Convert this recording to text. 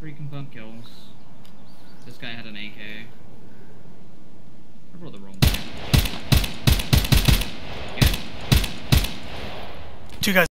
Three confirmed kills. This guy had an AK. I brought the wrong one. Yeah. Two guys.